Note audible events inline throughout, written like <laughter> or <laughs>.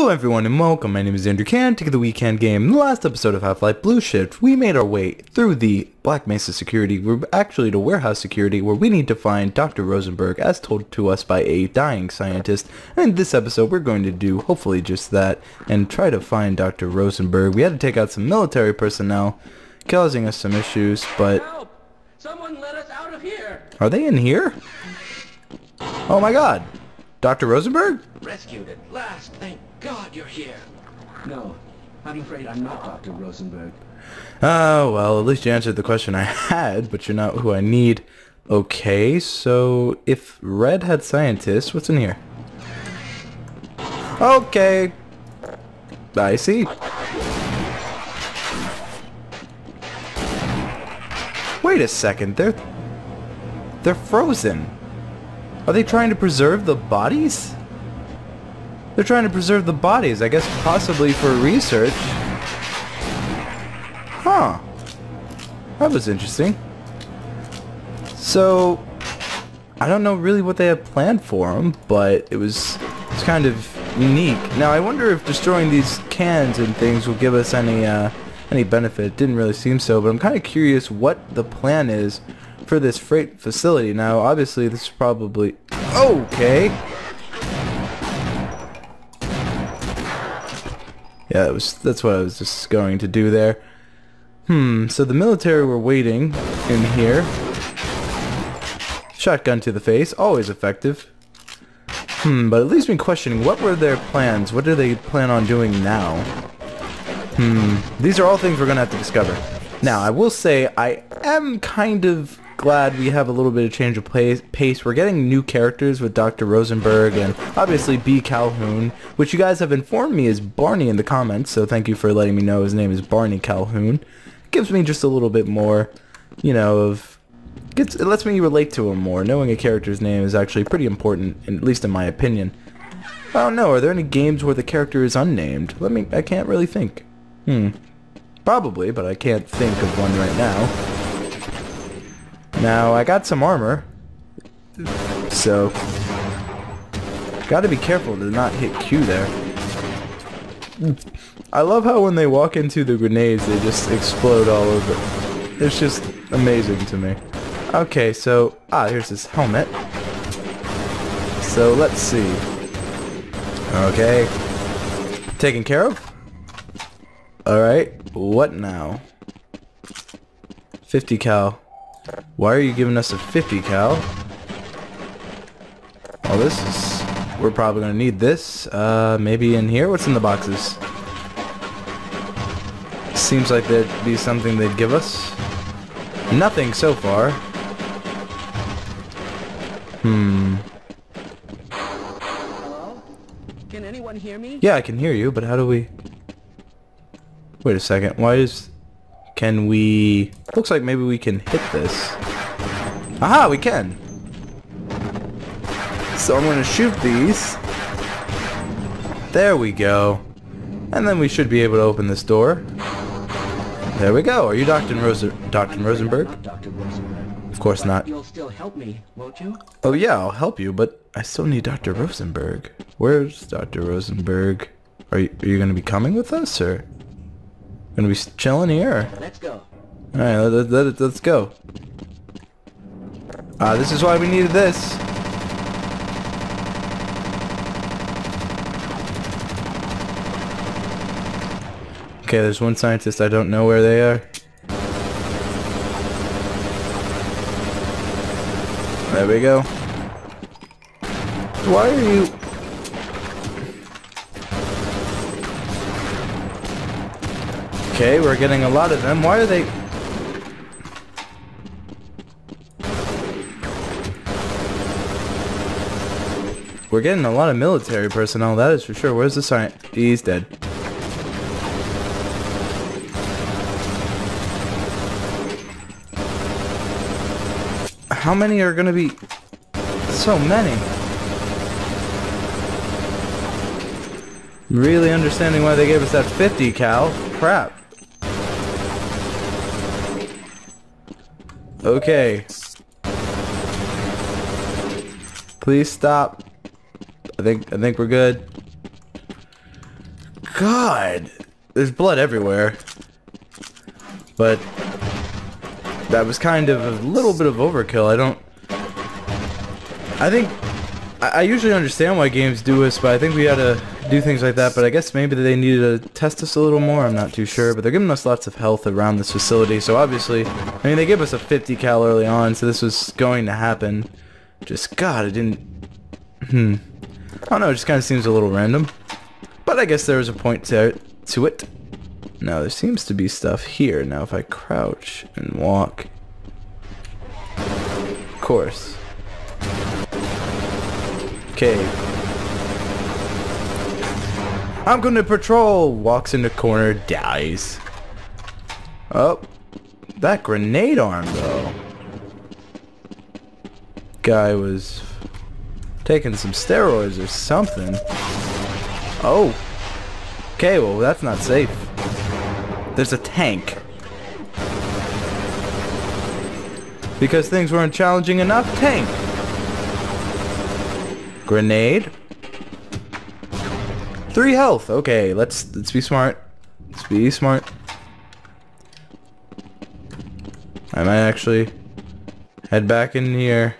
Hello everyone and welcome, my name is Andrew Kan, of the WeKanGame. In the last episode of Half-Life Blue Shift, we made our way through the Black Mesa security, we're actually to warehouse security, where we need to find Dr. Rosenberg, as told to us by a dying scientist. And in this episode, we're going to do, hopefully, just that, and try to find Dr. Rosenberg. We had to take out some military personnel, causing us some issues, but... Help! Someone let us out of here! Are they in here? Oh my god! Dr. Rosenberg? Rescued at last! Thank God you're here! No, I'm afraid I'm not Dr. Rosenberg. Oh, well, at least you answered the question I had, but you're not who I need. Okay, so if Red had scientists, what's in here? Okay. I see. Wait a second, they're... They're frozen. Are they trying to preserve the bodies? They're trying to preserve the bodies, I guess possibly for research. Huh. That was interesting. So, I don't know really what they have planned for them, but it was it's kind of unique. Now, I wonder if destroying these cans and things will give us any uh, any benefit. It didn't really seem so, but I'm kind of curious what the plan is for this freight facility. Now, obviously, this is probably... Okay! Yeah, that was, that's what I was just going to do there. Hmm, so the military were waiting in here. Shotgun to the face, always effective. Hmm, but it leaves me questioning, what were their plans? What do they plan on doing now? Hmm, these are all things we're gonna have to discover. Now, I will say, I am kind of glad we have a little bit of change of pace. We're getting new characters with Dr. Rosenberg and obviously B. Calhoun, which you guys have informed me is Barney in the comments, so thank you for letting me know his name is Barney Calhoun. gives me just a little bit more, you know, of... Gets, it lets me relate to him more. Knowing a character's name is actually pretty important, at least in my opinion. I don't know, are there any games where the character is unnamed? Let me, I can't really think. Hmm. Probably, but I can't think of one right now. Now, I got some armor. So, gotta be careful to not hit Q there. I love how when they walk into the grenades, they just explode all over. It's just amazing to me. Okay, so, ah, here's his helmet. So, let's see. Okay. Taken care of? Alright, what now? 50 cal. Why are you giving us a 50 cal? Well, this is... We're probably going to need this. Uh, maybe in here? What's in the boxes? Seems like that'd be something they'd give us. Nothing so far. Hmm. Hello? Can anyone hear me? Yeah, I can hear you, but how do we... Wait a second. Why is... Can we... Looks like maybe we can hit this. Aha, we can! So I'm gonna shoot these. There we go. And then we should be able to open this door. There we go. Are you Dr. Rose Dr. Rosenberg? Dr. Rosenberg. Of course not. You'll still help me, won't you? Oh yeah, I'll help you, but I still need Dr. Rosenberg. Where's Dr. Rosenberg? Are you, are you gonna be coming with us, or? Gonna be chilling here? Let's go. Alright, let, let, let, let's go. Ah, uh, this is why we needed this. Okay, there's one scientist, I don't know where they are. There we go. Why are you... Okay, we're getting a lot of them. Why are they... We're getting a lot of military personnel, that is for sure. Where's the sign? He's dead. How many are gonna be... So many. Really understanding why they gave us that 50 cal. Crap. Okay. Please stop. I think I think we're good. God. There's blood everywhere. But that was kind of a little bit of overkill. I don't... I think... I, I usually understand why games do this, but I think we gotta do things like that. But I guess maybe they needed to test us a little more. I'm not too sure. But they're giving us lots of health around this facility. So obviously... I mean, they gave us a 50 cal early on, so this was going to happen. Just, God, it didn't... Hmm. I don't know, it just kind of seems a little random. But I guess there was a point to, to it. Now, there seems to be stuff here. Now, if I crouch and walk... Of course. Okay. I'm gonna patrol! Walks in the corner, dies. Oh. That grenade arm, though. Guy was taking some steroids or something. Oh. Okay, well, that's not safe. There's a tank. Because things weren't challenging enough, tank. Grenade. Three health. Okay, let's let's be smart. Let's be smart. I might actually head back in here.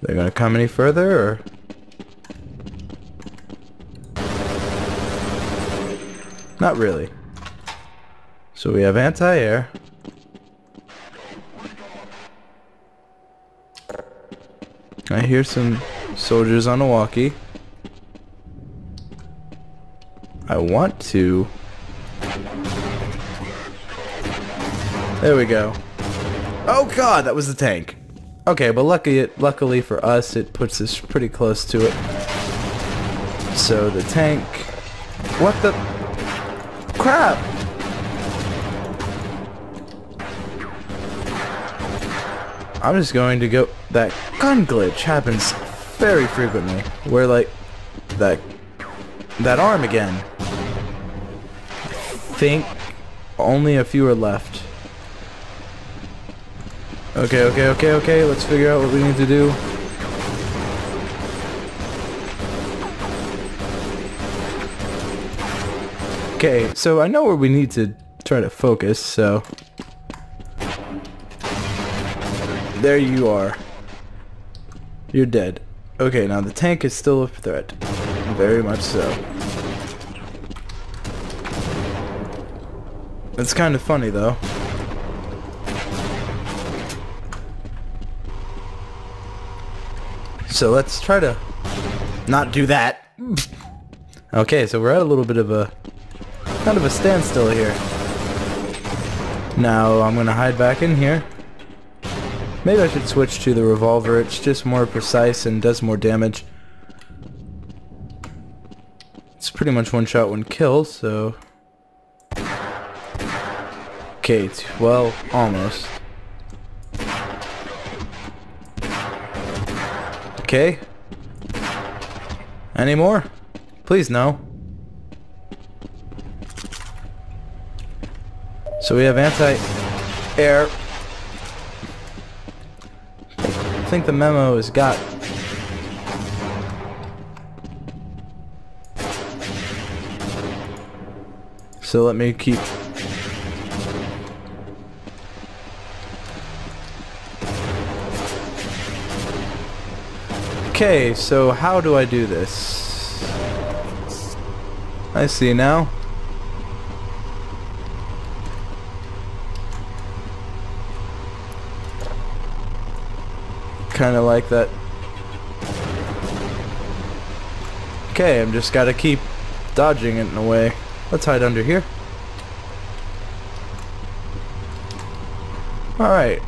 They're gonna come any further, or? Not really. So we have anti-air. I hear some soldiers on a walkie. I want to... There we go. Oh god, that was the tank. Okay, but lucky, luckily for us, it puts us pretty close to it. So the tank... What the... Crap! I'm just going to go... That gun glitch happens very frequently. Where, like, that... That arm again. I think only a few are left. Okay, okay, okay, okay. Let's figure out what we need to do. Okay, so I know where we need to try to focus, so... There you are. You're dead. Okay, now the tank is still a threat. Very much so. It's kind of funny, though. So let's try to not do that. Okay, so we're at a little bit of a kind of a standstill here. Now I'm gonna hide back in here. Maybe I should switch to the revolver. It's just more precise and does more damage. It's pretty much one shot, one kill, so... Okay, well, almost. Okay. Any more? Please no. So we have anti-air. I think the memo is got. So let me keep Okay, so how do I do this? I see now. Kind of like that. Okay, I'm just gotta keep dodging it in a way. Let's hide under here. Alright.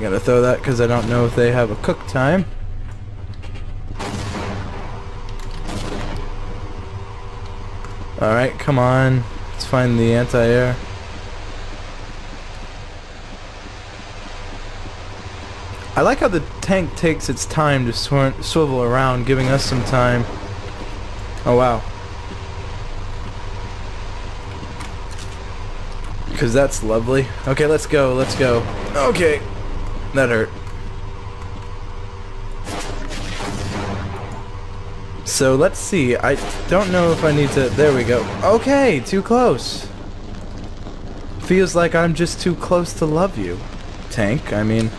Gotta throw that because I don't know if they have a cook time. Alright, come on. Let's find the anti-air. I like how the tank takes its time to sw swivel around, giving us some time. Oh, wow. Because that's lovely. Okay, let's go, let's go. Okay. That hurt. So let's see. I don't know if I need to... There we go. Okay, too close. Feels like I'm just too close to love you. Tank, I mean...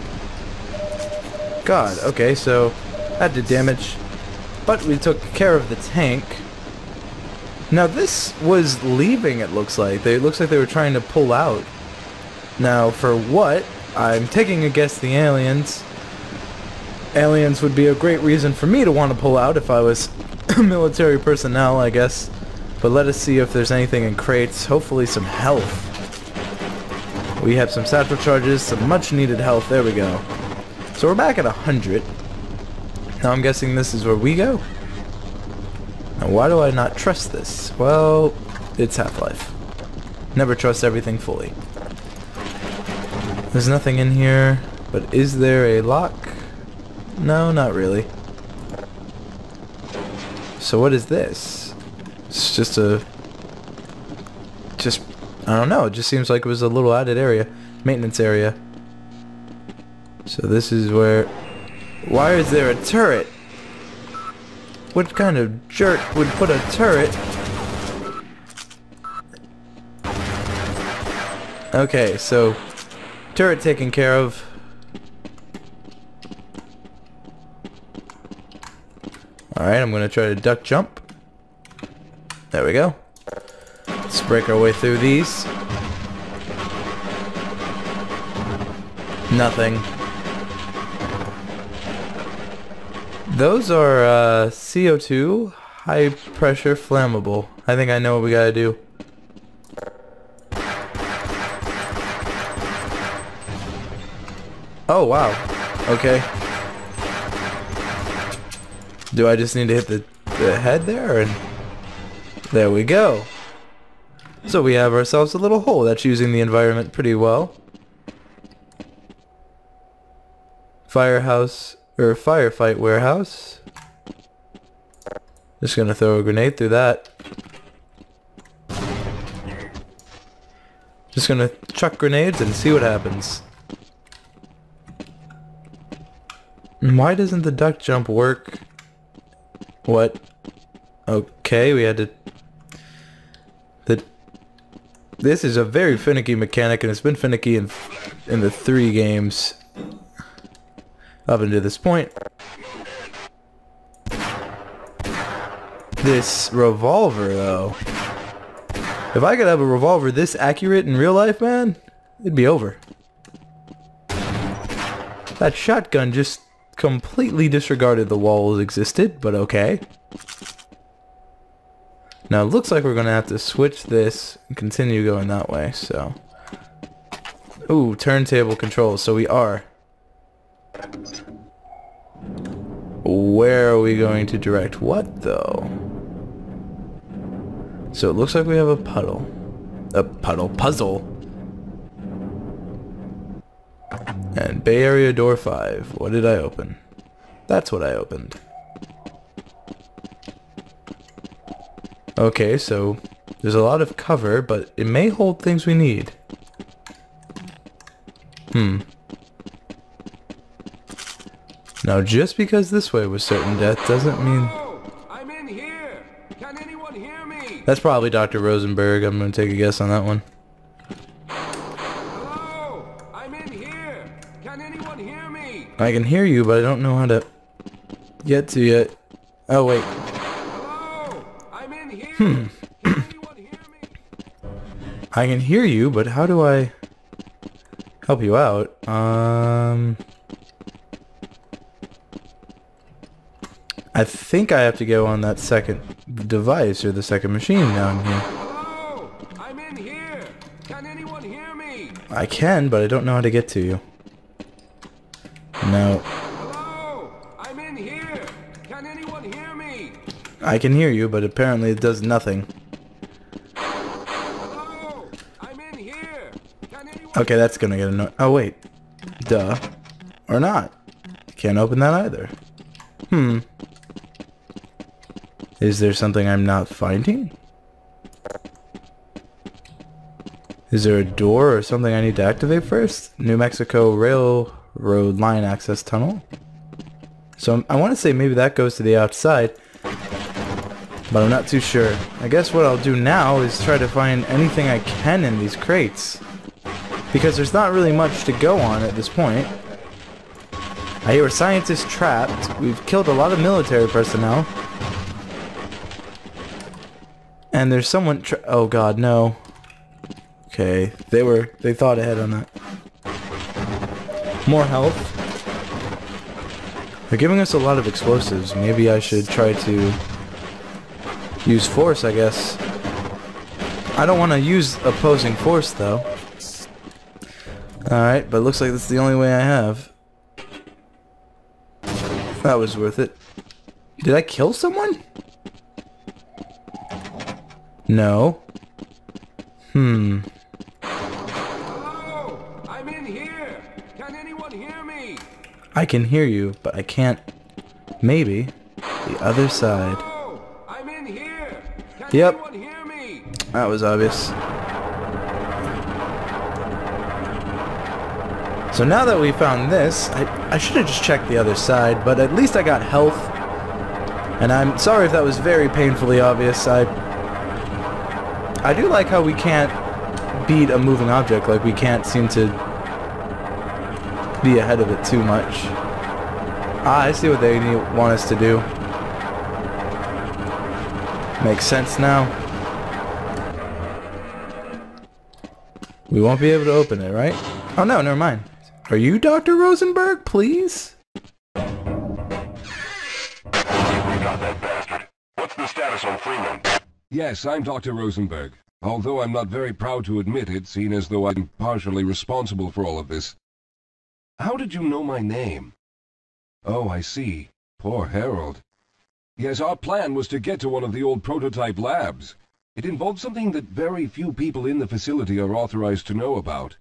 God, okay, so... That did damage. But we took care of the tank. Now this was leaving, it looks like. They, it looks like they were trying to pull out. Now, for what? I'm taking a guess the aliens. Aliens would be a great reason for me to want to pull out if I was <coughs> military personnel, I guess. But let us see if there's anything in crates. Hopefully some health. We have some satchel charges, some much needed health. There we go. So we're back at 100. Now I'm guessing this is where we go? Now why do I not trust this? Well, it's Half-Life. Never trust everything fully. There's nothing in here, but is there a lock? No, not really. So what is this? It's just a... Just... I don't know, it just seems like it was a little added area. Maintenance area. So this is where... Why is there a turret? What kind of jerk would put a turret? Okay, so... Turret taken care of. Alright, I'm gonna try to duck jump. There we go. Let's break our way through these. Nothing. Those are uh, CO2, high pressure flammable. I think I know what we gotta do. Oh wow. Okay. Do I just need to hit the, the head there? And there we go. So we have ourselves a little hole that's using the environment pretty well. Firehouse, or firefight warehouse. Just gonna throw a grenade through that. Just gonna chuck grenades and see what happens. Why doesn't the duck jump work? What? Okay, we had to... The... This is a very finicky mechanic, and it's been finicky in, in the three games up until this point. This revolver, though. If I could have a revolver this accurate in real life, man, it'd be over. That shotgun just completely disregarded the walls existed, but okay. Now it looks like we're going to have to switch this and continue going that way, so. Ooh, turntable controls, so we are. Where are we going to direct what, though? So it looks like we have a puddle. A puddle puzzle. And Bay Area door 5. What did I open? That's what I opened. Okay, so there's a lot of cover, but it may hold things we need. Hmm. Now, just because this way was certain death doesn't mean... I'm in here. Can anyone hear me? That's probably Dr. Rosenberg. I'm going to take a guess on that one. Hello? I'm in here. Can anyone hear me? I can hear you, but I don't know how to get to you. Oh, wait. Hello? I'm in here. Can hear me? I can hear you, but how do I help you out? Um... I think I have to go on that second device or the second machine down here. Hello? I'm in here. Can anyone hear me? I can, but I don't know how to get to you. No. Hello? I'm in here. Can anyone hear me? I can hear you, but apparently it does nothing. Hello? I'm in here. Can anyone Okay, that's gonna get annoying. Oh, wait. Duh. Or not. Can't open that either. Hmm. Is there something I'm not finding? Is there a door or something I need to activate first? New Mexico Railroad Line Access Tunnel? So I'm- I want to say maybe that goes to the outside. But I'm not too sure. I guess what I'll do now is try to find anything I can in these crates. Because there's not really much to go on at this point. I hear a scientist trapped. We've killed a lot of military personnel. And there's someone Oh god, no. Okay, they were- they thought ahead on that. More health. They're giving us a lot of explosives. Maybe I should try to use force, I guess. I don't want to use opposing force, though. Alright, but looks like that's the only way I have. That was worth it. Did I kill someone? No. Hmm. Hello! I'm in here! Can anyone hear me? I can hear you, but I can't... Maybe. The other side. Hello! I'm in here! Can Yep. anyone hear me? That was obvious. So now that we found this, I, I should have just checked the other side, but at least I got health. And I'm sorry if that was very painfully obvious. I I do like how we can't beat a moving object, like we can't seem to be ahead of it too much. Ah, I see what they need, want us to do. Makes sense now. We won't be able to open it, right? Oh no, never mind. Are you Dr. Rosenberg, please? What's the status on Freeman? Yes, I'm Dr. Rosenberg. Although I'm not very proud to admit it, seeing as though I'm partially responsible for all of this. How did you know my name? Oh, I see. Poor Harold. Yes, our plan was to get to one of the old prototype labs. It involved something that very few people in the facility are authorized to know about.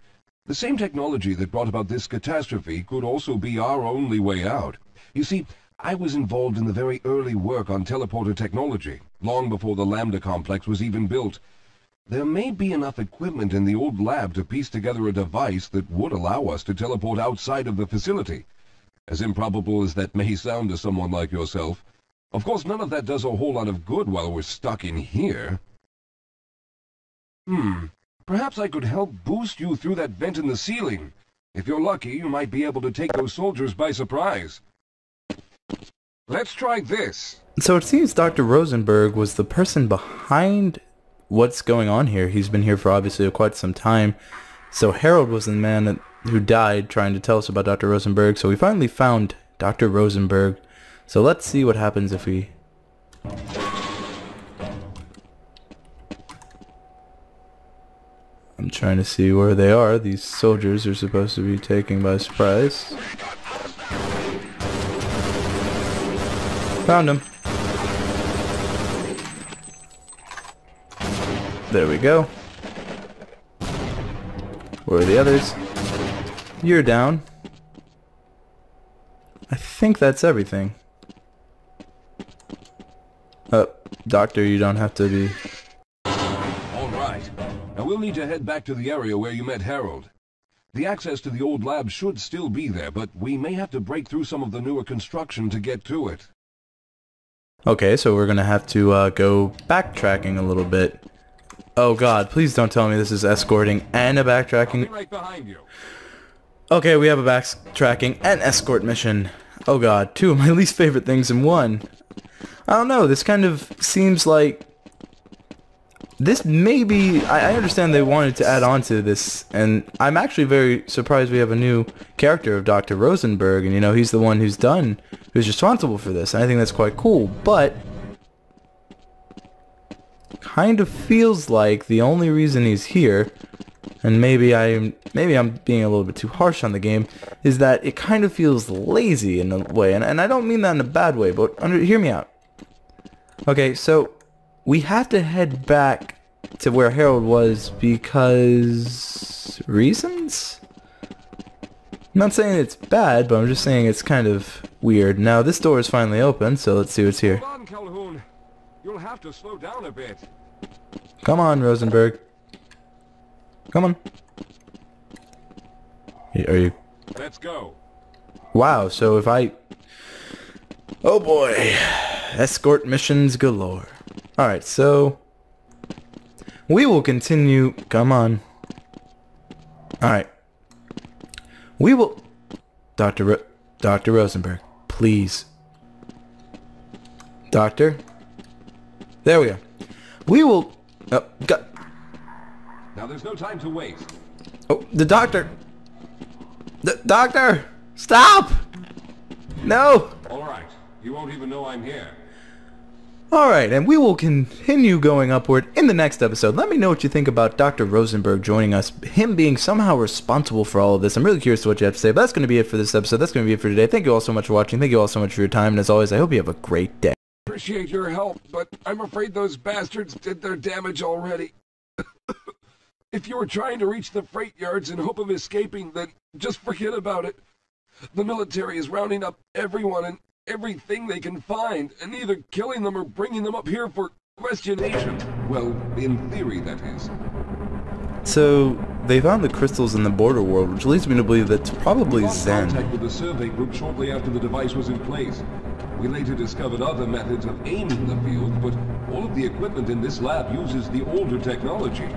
The same technology that brought about this catastrophe could also be our only way out. You see, I was involved in the very early work on teleporter technology, long before the Lambda complex was even built. There may be enough equipment in the old lab to piece together a device that would allow us to teleport outside of the facility. As improbable as that may sound to someone like yourself. Of course, none of that does a whole lot of good while we're stuck in here. Hmm. Perhaps I could help boost you through that vent in the ceiling. If you're lucky, you might be able to take those soldiers by surprise. Let's try this. So it seems Dr. Rosenberg was the person behind what's going on here. He's been here for obviously quite some time. So Harold was the man that, who died trying to tell us about Dr. Rosenberg. So we finally found Dr. Rosenberg. So let's see what happens if we... I'm trying to see where they are. These soldiers are supposed to be taken by surprise. Found him. There we go. Where are the others? You're down. I think that's everything. Uh, doctor, you don't have to be... All right. Now we'll need to head back to the area where you met Harold. The access to the old lab should still be there, but we may have to break through some of the newer construction to get to it. Okay, so we're gonna have to uh, go backtracking a little bit. Oh god, please don't tell me this is escorting and a backtracking. right behind you. Okay, we have a backtracking and escort mission. Oh god, two of my <laughs> least favorite things in one. I don't know, this kind of seems like... This may be... I, I understand they wanted to add on to this, and I'm actually very surprised we have a new character of Dr. Rosenberg, and you know, he's the one who's done, who's responsible for this, and I think that's quite cool, but... Kind of feels like the only reason he's here and maybe I'm maybe I'm being a little bit too harsh on the game, is that it kind of feels lazy in a way, and, and I don't mean that in a bad way, but under, hear me out. Okay, so we have to head back to where Harold was because reasons? I'm not saying it's bad, but I'm just saying it's kind of weird. Now this door is finally open, so let's see what's here. Hold on, Calhoun. You'll have to slow down a bit. Come on, Rosenberg. Come on. Are you Let's go. Wow, so if I... Oh boy. Escort missions galore. Alright, so... We will continue... Come on. Alright. We will... Dr. Ro Dr. Rosenberg, please. Doctor? There we go. We will... Oh, go Now there's no time to waste. oh, the doctor! The doctor! Stop! No! All right. You won't even know I'm here. Alright, and we will continue going upward in the next episode. Let me know what you think about Dr. Rosenberg joining us, him being somehow responsible for all of this. I'm really curious to what you have to say, but that's going to be it for this episode. That's going to be it for today. Thank you all so much for watching. Thank you all so much for your time, and as always, I hope you have a great day. Appreciate your help, but I'm afraid those bastards did their damage already. <laughs> if you were trying to reach the freight yards in hope of escaping, then just forget about it. The military is rounding up everyone and everything they can find, and either killing them or bringing them up here for questionation. Well, in theory, that is. So, they found the crystals in the border world, which leads me to believe that's probably lost Xen. contact with the survey group shortly after the device was in place. We later discovered other methods of aiming the field, but all of the equipment in this lab uses the older technology.